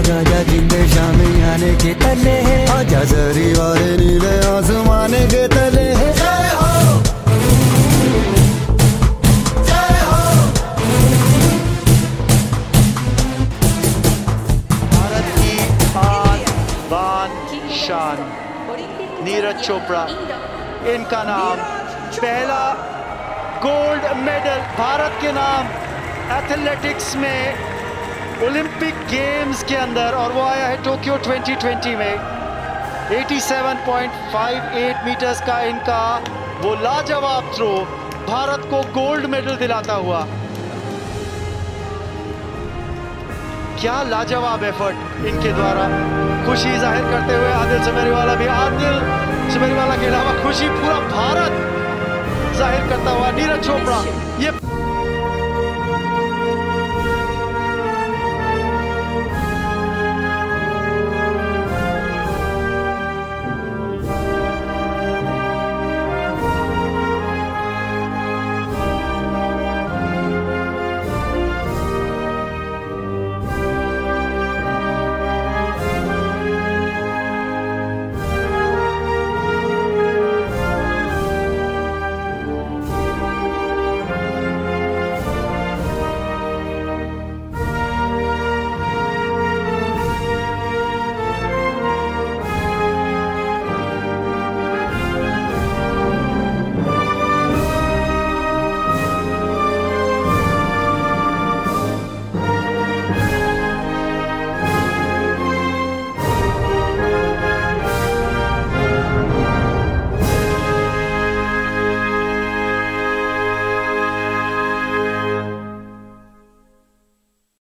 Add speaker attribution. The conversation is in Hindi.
Speaker 1: आजा जिंदे शाम आने के तले
Speaker 2: है। आजा जरी वाले नीले आसमाने के तले है।
Speaker 3: शान, नीरज चोपड़ा, इनका नाम पहला गोल्ड मेडल भारत के नाम एथलेटिक्स में ओलंपिक गेम्स के अंदर, और वो आया है टोक्यो 2020 में। 87.58 मीटर्स का इनका वो लाजवाब थ्रो भारत को गोल्ड मेडल दिलाता हुआ। क्या लाजवाब एफर्ट इनके द्वारा। खुशी ज़ाहिर करते हुए आदिल सुमेरीवाला भी, आदिल सुमेरीवाला के अलावा खुशी पूरा भारत ज़ाहिर करता हुआ। नीरज चोपड़ा, ये